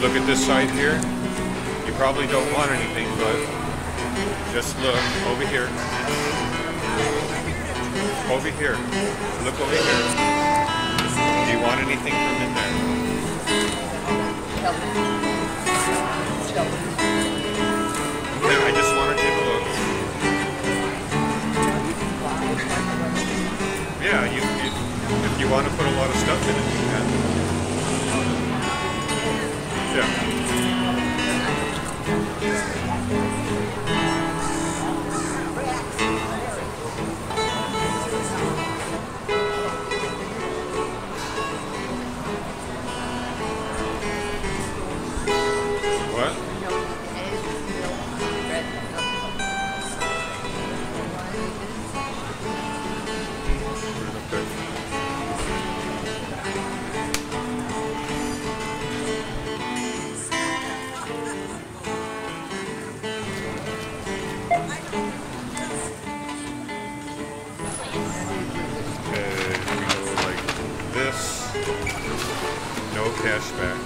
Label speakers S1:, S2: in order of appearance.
S1: look at this side here? You probably don't want anything, but just look over here. Over here. Look over here. Do you want anything from in there? Yeah, I just you to look. Yeah, you, you if you want to put a lot of stuff in it, you can. No cashback.